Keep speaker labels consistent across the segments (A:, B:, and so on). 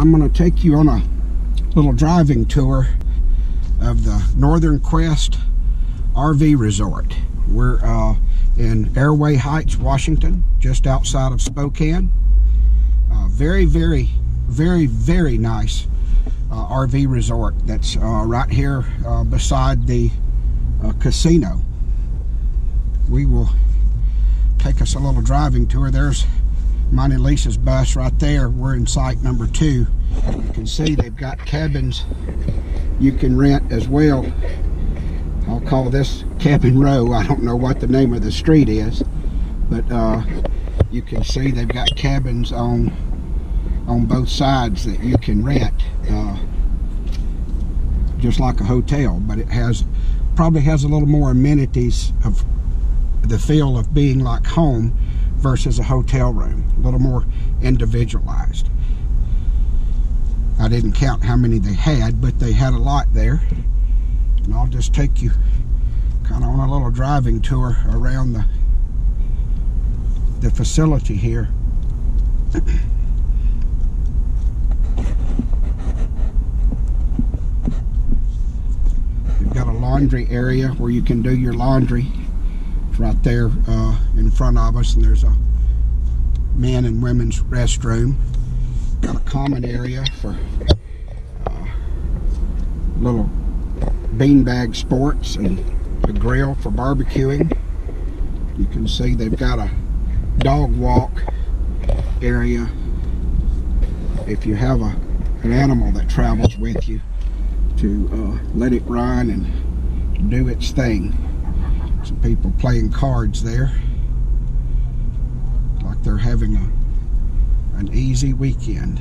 A: I'm going to take you on a little driving tour of the Northern Quest RV Resort. We're uh, in Airway Heights, Washington, just outside of Spokane. Uh, very, very, very, very nice uh, RV resort that's uh, right here uh, beside the uh, casino. We will take us a little driving tour. There's mine Lisa's bus right there. We're in site number two. You can see they've got cabins you can rent as well. I'll call this Cabin Row. I don't know what the name of the street is, but uh, you can see they've got cabins on on both sides that you can rent, uh, just like a hotel. But it has probably has a little more amenities of the feel of being like home versus a hotel room, a little more individualized. I didn't count how many they had, but they had a lot there. And I'll just take you kind of on a little driving tour around the the facility here. You've got a laundry area where you can do your laundry. Right there uh, in front of us, and there's a men and women's restroom. Got a common area for uh, little beanbag sports and a grill for barbecuing. You can see they've got a dog walk area if you have a an animal that travels with you to uh, let it run and do its thing. Some people playing cards there like they're having a an easy weekend.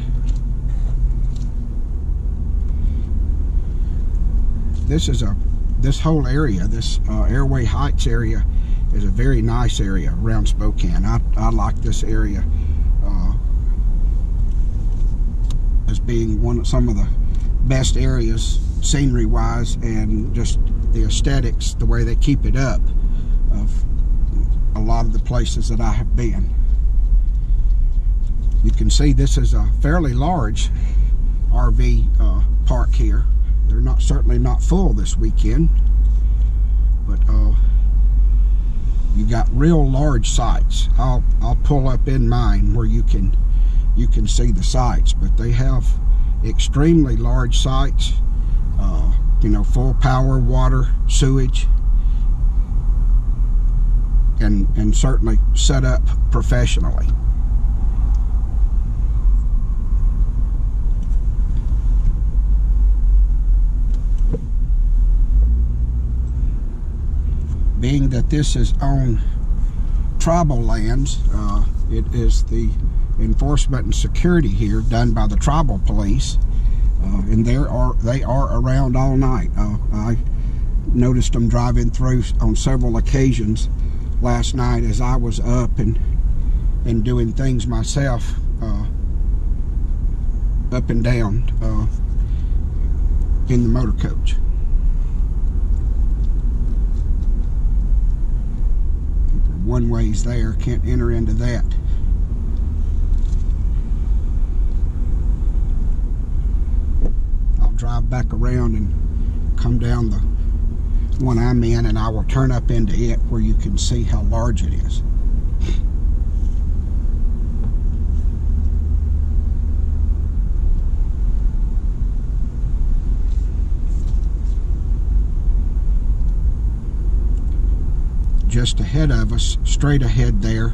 A: This is a this whole area, this uh, Airway Heights area, is a very nice area around Spokane. I, I like this area uh, as being one of some of the best areas scenery wise and just the aesthetics, the way they keep it up of a lot of the places that I have been. You can see this is a fairly large RV uh, park here. They're not certainly not full this weekend, but uh, you got real large sites. I'll I'll pull up in mine where you can you can see the sites, but they have extremely large sites. You know, full power, water, sewage, and and certainly set up professionally. being that this is on tribal lands, uh, it is the enforcement and security here done by the tribal police, uh, and they are they are around all night. Uh, I noticed them driving through on several occasions last night as I was up and and doing things myself, uh, up and down uh, in the motor coach. one ways there, can't enter into that. I'll drive back around and come down the one I'm in and I will turn up into it where you can see how large it is. just ahead of us, straight ahead there,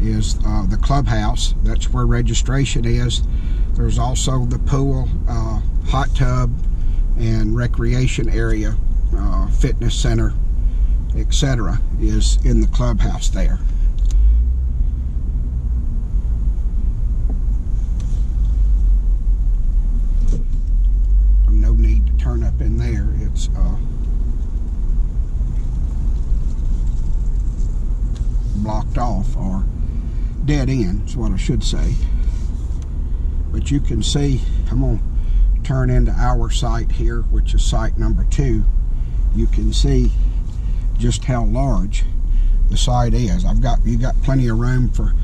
A: is uh, the clubhouse. That's where registration is. There's also the pool, uh, hot tub, and recreation area, uh, fitness center, etc. is in the clubhouse there. No need to turn up in there. It's uh, blocked off or dead end is what I should say. But you can see, I'm to turn into our site here, which is site number two. You can see just how large the site is. I've got you got plenty of room for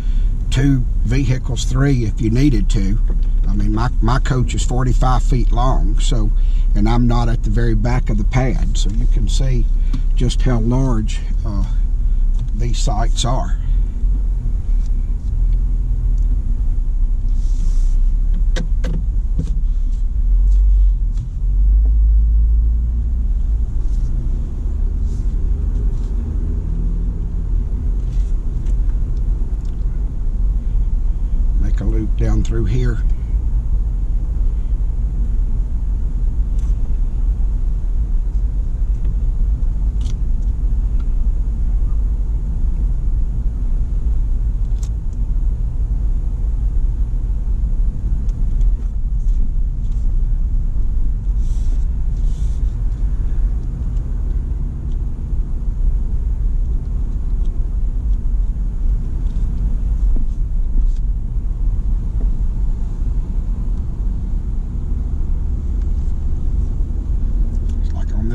A: two vehicles, three if you needed to. I mean, my, my coach is 45 feet long, so, and I'm not at the very back of the pad, so you can see just how large uh, these sites are. Make a loop down through here.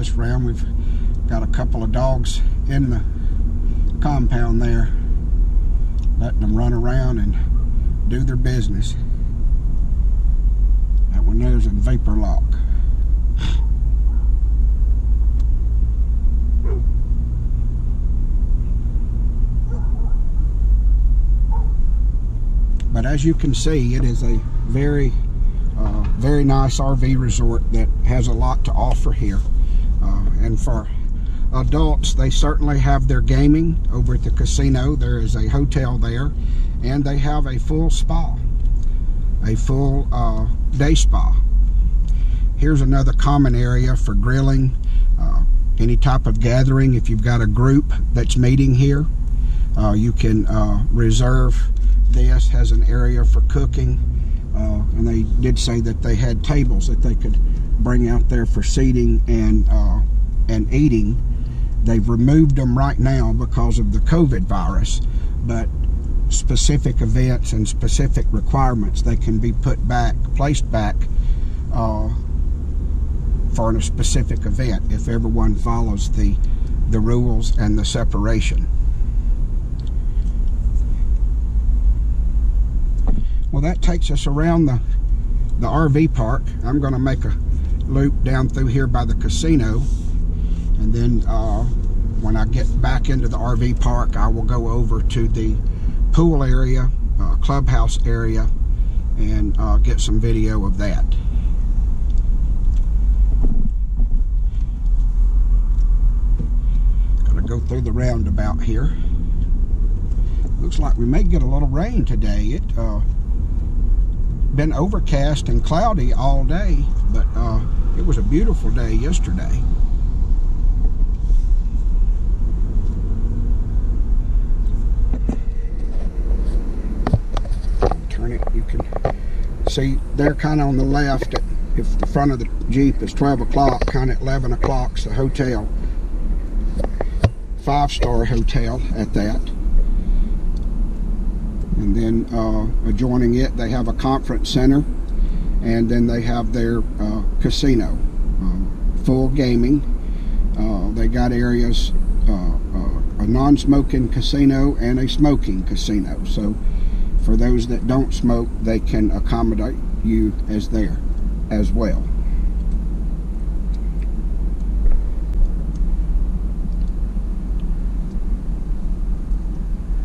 A: this round. We've got a couple of dogs in the compound there, letting them run around and do their business. That one there's in vapor lock. But as you can see, it is a very, uh, very nice RV resort that has a lot to offer here. Uh, and for adults, they certainly have their gaming over at the casino. There is a hotel there, and they have a full spa, a full uh, day spa. Here's another common area for grilling, uh, any type of gathering. If you've got a group that's meeting here, uh, you can uh, reserve this has an area for cooking. Uh, and they did say that they had tables that they could bring out there for seating and uh, and eating. They've removed them right now because of the COVID virus, but specific events and specific requirements they can be put back, placed back uh, for a specific event if everyone follows the the rules and the separation. Well, that takes us around the the RV park. I'm going to make a loop down through here by the casino. And then uh, when I get back into the RV park, I will go over to the pool area, uh, clubhouse area, and uh, get some video of that. Gotta go through the roundabout here. Looks like we may get a little rain today. It uh, been overcast and cloudy all day, but uh, it was a beautiful day yesterday. Turn it, you can see they're kind of on the left. At, if the front of the Jeep is 12 o'clock, kind of 11 o'clock's the hotel. Five-star hotel at that and then uh, adjoining it they have a conference center and then they have their uh, casino uh, full gaming uh, they got areas uh, uh, a non-smoking casino and a smoking casino so for those that don't smoke they can accommodate you as there as well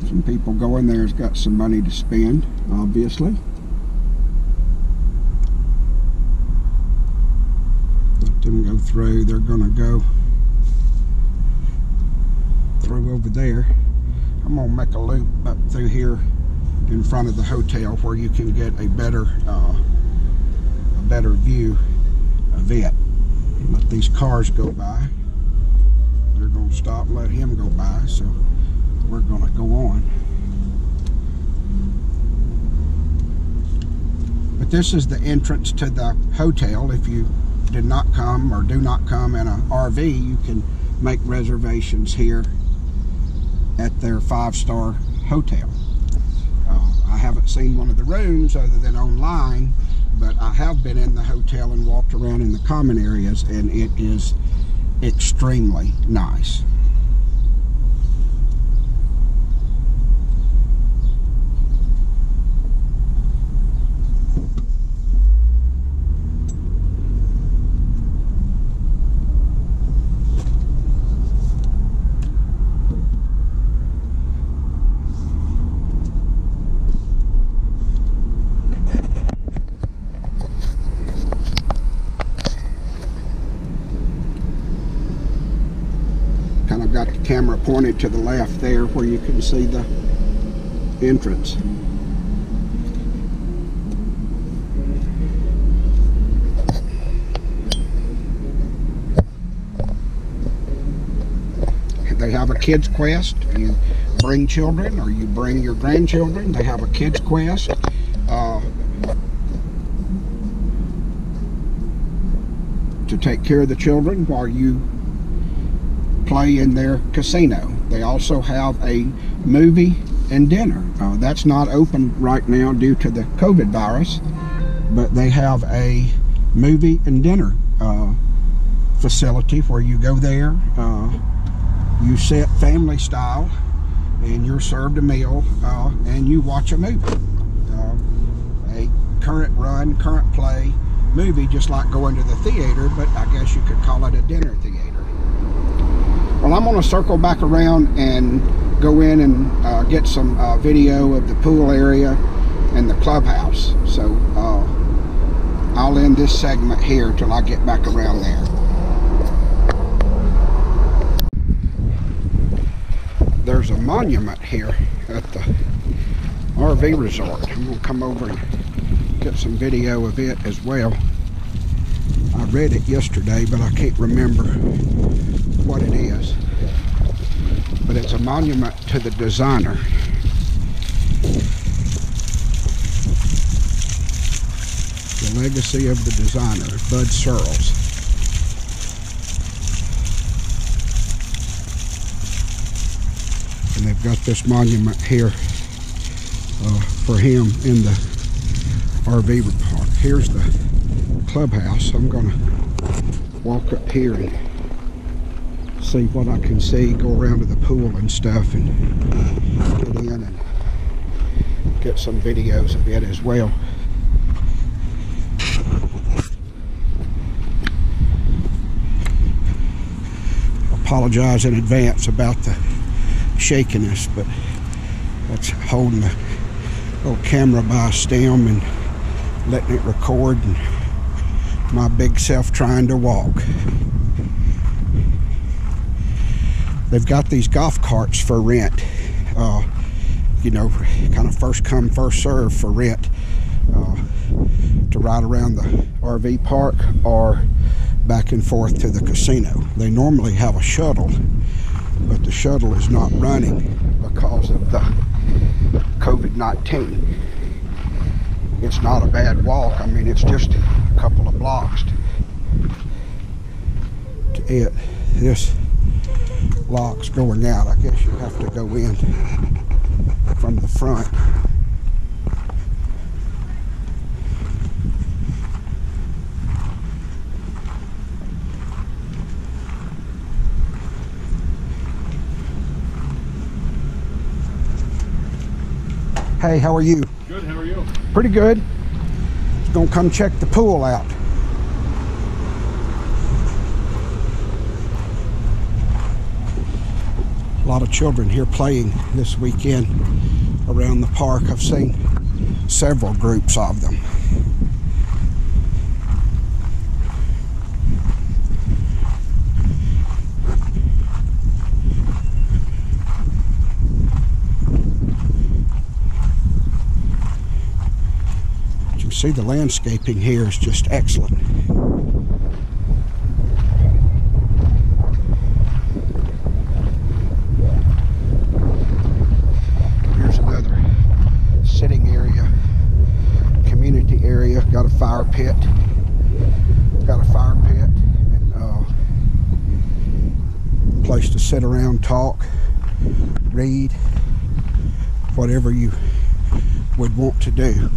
A: Some people going there has got some money to spend, obviously. Let them go through. They're going to go through over there. I'm going to make a loop up through here in front of the hotel where you can get a better uh, a better view of it. Let these cars go by. They're going to stop and let him go by. So we're going to go on. But this is the entrance to the hotel. If you did not come or do not come in an RV, you can make reservations here at their five-star hotel. I haven't seen one of the rooms other than online, but I have been in the hotel and walked around in the common areas, and it is extremely nice. camera pointed to the left there where you can see the entrance. They have a kids quest. You bring children or you bring your grandchildren. They have a kids quest. Uh, to take care of the children while you play in their casino. They also have a movie and dinner. Uh, that's not open right now due to the COVID virus, but they have a movie and dinner uh, facility where you go there, uh, you sit family style, and you're served a meal, uh, and you watch a movie. Uh, a current run, current play movie, just like going to the theater, but I guess you could call it a dinner theater. Well, I'm going to circle back around and go in and uh, get some uh, video of the pool area and the clubhouse. So uh, I'll end this segment here till I get back around there. There's a monument here at the RV resort. I'm going to come over and get some video of it as well. I read it yesterday, but I can't remember what it is. But it's a monument to the designer. The legacy of the designer, Bud Searles. And they've got this monument here uh, for him in the RV park. Here's the clubhouse. I'm going to walk up here and see what I can see, go around to the pool and stuff and uh, get in and get some videos of it as well. Apologize in advance about the shakiness, but that's holding the little camera by a stem and letting it record and my big self trying to walk. They've got these golf carts for rent. Uh, you know, kind of first come, first serve for rent uh, to ride around the RV park or back and forth to the casino. They normally have a shuttle, but the shuttle is not running because of the COVID-19 it's not a bad walk. I mean, it's just a couple of blocks to, to it. This lock's going out. I guess you have to go in from the front. Hey, how are you?
B: Good, how are you?
A: Pretty good. Gonna come check the pool out. A lot of children here playing this weekend around the park. I've seen several groups of them. You can see the landscaping here is just excellent. Here's another sitting area, community area. Got a fire pit. Got a fire pit and uh, place to sit around, talk, read, whatever you would want to do.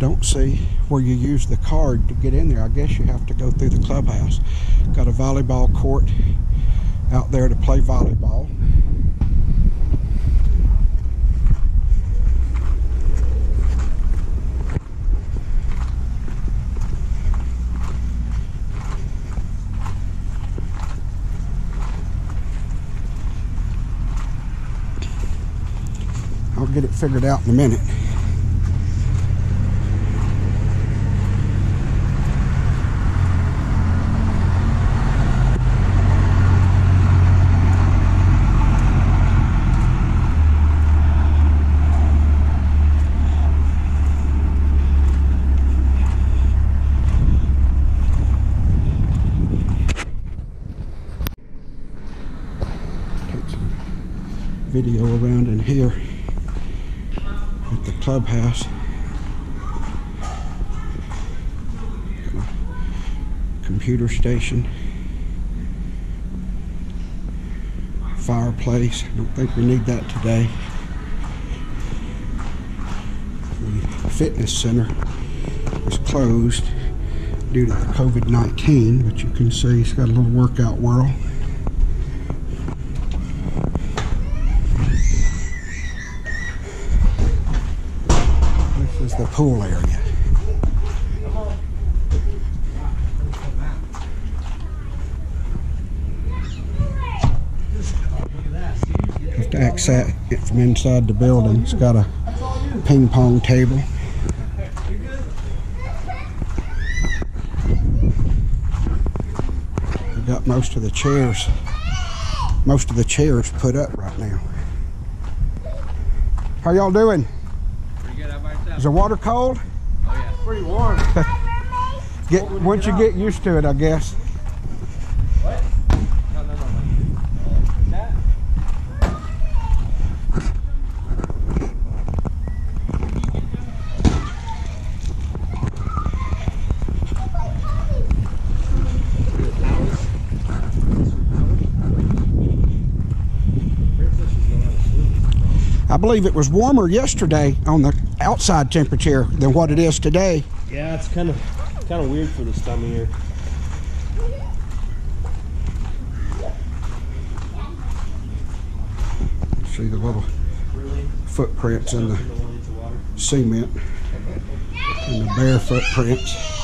A: Don't see where you use the card to get in there. I guess you have to go through the clubhouse. Got a volleyball court out there to play volleyball. I'll get it figured out in a minute. Video around in here at the clubhouse. Computer station. Fireplace. I don't think we need that today. The fitness center is closed due to the COVID-19, but you can see it's got a little workout world. This is the pool area. Have to access it from inside the building. It's got a ping pong table. We've got most of the chairs, most of the chairs put up right now. How y'all doing?
B: Pretty good. How about yourself?
A: Is the water cold?
B: Oh yeah. Pretty warm.
A: Get once you get used to it, I guess.
B: What? No, no, no, no. That?
A: I believe it was warmer yesterday on the outside temperature than what it is today.
C: Yeah, it's kind of kind of weird for this time of year.
A: See the little footprints in the cement and the bare footprints.